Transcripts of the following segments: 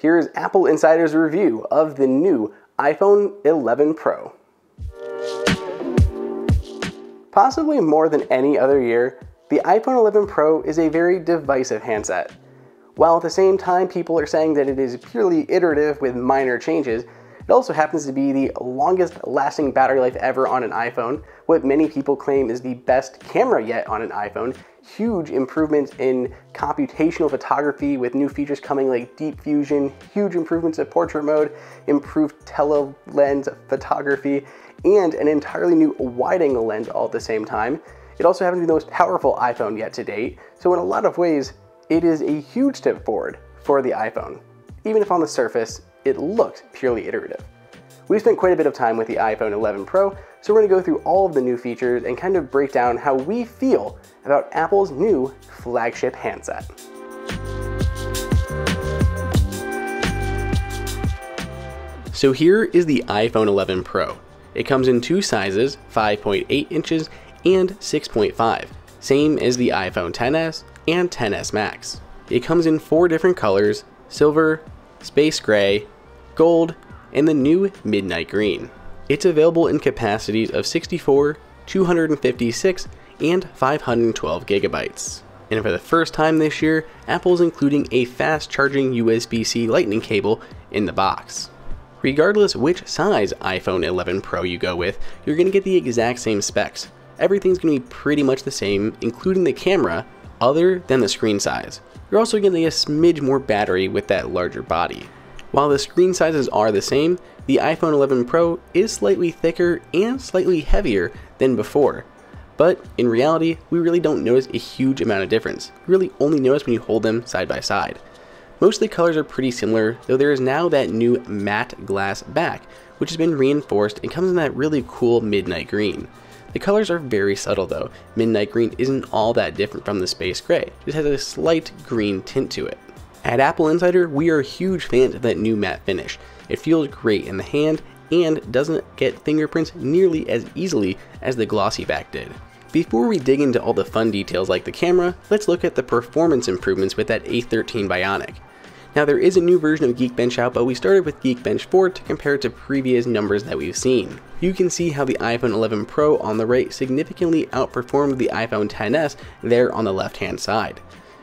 Here's Apple Insider's review of the new iPhone 11 Pro. Possibly more than any other year, the iPhone 11 Pro is a very divisive handset. While at the same time people are saying that it is purely iterative with minor changes, it also happens to be the longest lasting battery life ever on an iPhone, what many people claim is the best camera yet on an iPhone, huge improvements in computational photography with new features coming like deep fusion, huge improvements in portrait mode, improved tele-lens photography, and an entirely new wide-angle lens all at the same time. It also happens to be the most powerful iPhone yet to date, so in a lot of ways, it is a huge step forward for the iPhone, even if on the surface, it looks purely iterative. We've spent quite a bit of time with the iPhone 11 Pro, so we're gonna go through all of the new features and kind of break down how we feel about Apple's new flagship handset. So here is the iPhone 11 Pro. It comes in two sizes, 5.8 inches and 6.5, same as the iPhone 10s and 10s Max. It comes in four different colors, silver, space gray, gold, and the new midnight green. It's available in capacities of 64, 256, and 512 gigabytes. And for the first time this year, Apple is including a fast charging USB-C lightning cable in the box. Regardless which size iPhone 11 Pro you go with, you're going to get the exact same specs. Everything's going to be pretty much the same, including the camera, other than the screen size. You're also getting a smidge more battery with that larger body. While the screen sizes are the same, the iPhone 11 Pro is slightly thicker and slightly heavier than before. But in reality, we really don't notice a huge amount of difference. You really only notice when you hold them side by side. Most of the colors are pretty similar, though there is now that new matte glass back, which has been reinforced and comes in that really cool midnight green. The colors are very subtle though. Midnight green isn't all that different from the space gray, it has a slight green tint to it. At Apple Insider, we are a huge fans of that new matte finish. It feels great in the hand and doesn't get fingerprints nearly as easily as the glossy back did. Before we dig into all the fun details like the camera, let's look at the performance improvements with that A13 Bionic. Now there is a new version of Geekbench out, but we started with Geekbench 4 to compare it to previous numbers that we've seen. You can see how the iPhone 11 Pro on the right significantly outperformed the iPhone 10s there on the left hand side.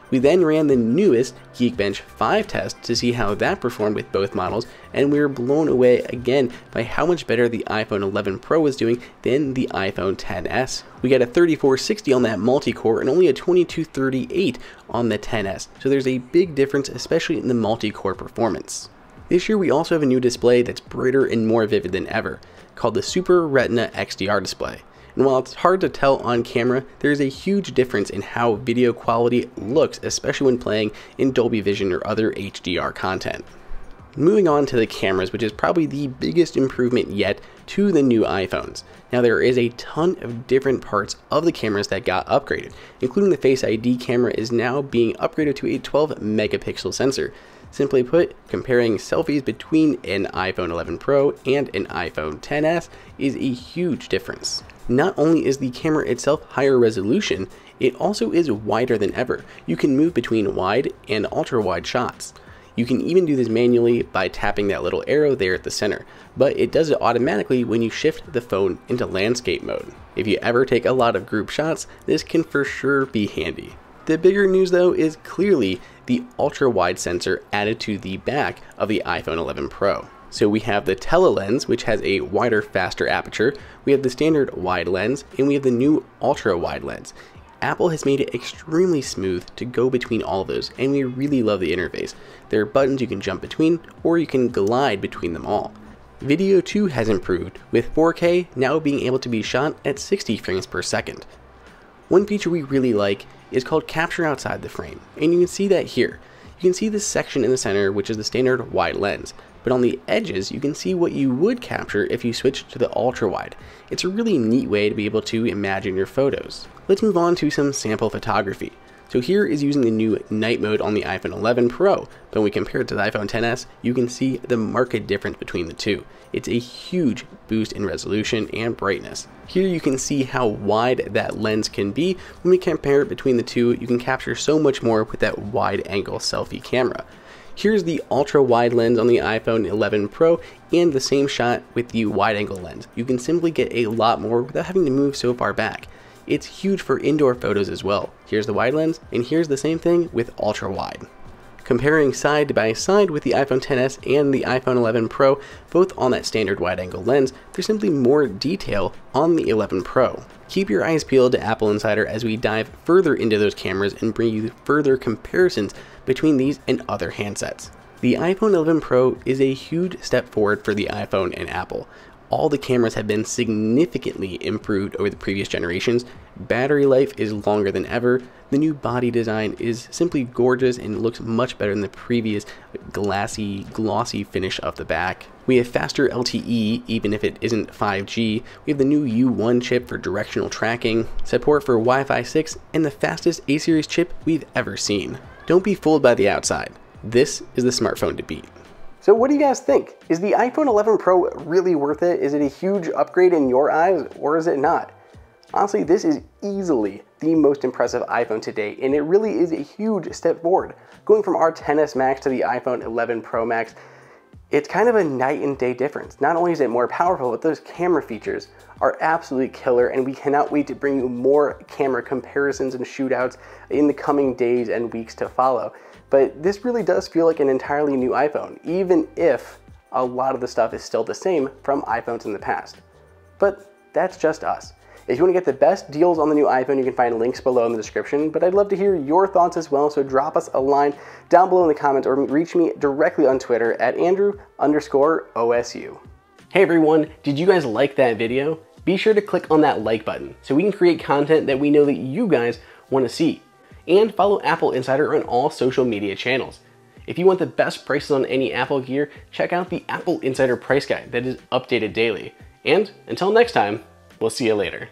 We then ran the newest Geekbench 5 test to see how that performed with both models, and we were blown away again by how much better the iPhone 11 Pro was doing than the iPhone 10s. We got a 3460 on that multi-core and only a 2238 on the 10s, so there's a big difference especially in the multi-core performance. This year we also have a new display that's brighter and more vivid than ever, called the Super Retina XDR display. And while it's hard to tell on camera, there is a huge difference in how video quality looks, especially when playing in Dolby Vision or other HDR content. Moving on to the cameras, which is probably the biggest improvement yet to the new iPhones. Now there is a ton of different parts of the cameras that got upgraded, including the Face ID camera is now being upgraded to a 12 megapixel sensor. Simply put, comparing selfies between an iPhone 11 Pro and an iPhone 10s is a huge difference. Not only is the camera itself higher resolution, it also is wider than ever. You can move between wide and ultra wide shots. You can even do this manually by tapping that little arrow there at the center, but it does it automatically when you shift the phone into landscape mode. If you ever take a lot of group shots, this can for sure be handy. The bigger news though is clearly the ultra wide sensor added to the back of the iPhone 11 Pro. So we have the tele-lens, which has a wider, faster aperture. We have the standard wide lens, and we have the new ultra wide lens. Apple has made it extremely smooth to go between all of those, and we really love the interface. There are buttons you can jump between, or you can glide between them all. Video too has improved, with 4K now being able to be shot at 60 frames per second. One feature we really like is called capture outside the frame, and you can see that here. You can see this section in the center, which is the standard wide lens but on the edges you can see what you would capture if you switched to the ultra wide. It's a really neat way to be able to imagine your photos. Let's move on to some sample photography. So here is using the new night mode on the iPhone 11 Pro, but when we compare it to the iPhone 10s, you can see the marked difference between the two. It's a huge boost in resolution and brightness. Here you can see how wide that lens can be. When we compare it between the two, you can capture so much more with that wide angle selfie camera. Here's the ultra wide lens on the iPhone 11 Pro and the same shot with the wide angle lens. You can simply get a lot more without having to move so far back. It's huge for indoor photos as well. Here's the wide lens, and here's the same thing with ultra wide. Comparing side by side with the iPhone XS and the iPhone 11 Pro, both on that standard wide angle lens, there's simply more detail on the 11 Pro. Keep your eyes peeled to Apple Insider as we dive further into those cameras and bring you further comparisons between these and other handsets. The iPhone 11 Pro is a huge step forward for the iPhone and Apple all the cameras have been significantly improved over the previous generations. Battery life is longer than ever. The new body design is simply gorgeous and looks much better than the previous glassy, glossy finish of the back. We have faster LTE, even if it isn't 5G. We have the new U1 chip for directional tracking, support for Wi-Fi 6, and the fastest A-series chip we've ever seen. Don't be fooled by the outside. This is the smartphone to beat. So what do you guys think? Is the iPhone 11 Pro really worth it? Is it a huge upgrade in your eyes or is it not? Honestly, this is easily the most impressive iPhone to date, and it really is a huge step forward. Going from our XS Max to the iPhone 11 Pro Max, it's kind of a night and day difference. Not only is it more powerful, but those camera features are absolutely killer, and we cannot wait to bring you more camera comparisons and shootouts in the coming days and weeks to follow. But this really does feel like an entirely new iPhone, even if a lot of the stuff is still the same from iPhones in the past. But that's just us. If you want to get the best deals on the new iPhone, you can find links below in the description, but I'd love to hear your thoughts as well, so drop us a line down below in the comments or reach me directly on Twitter at Andrew underscore OSU. Hey everyone, did you guys like that video? Be sure to click on that like button so we can create content that we know that you guys want to see and follow Apple Insider on all social media channels. If you want the best prices on any Apple gear, check out the Apple Insider price guide that is updated daily. And until next time, we'll see you later.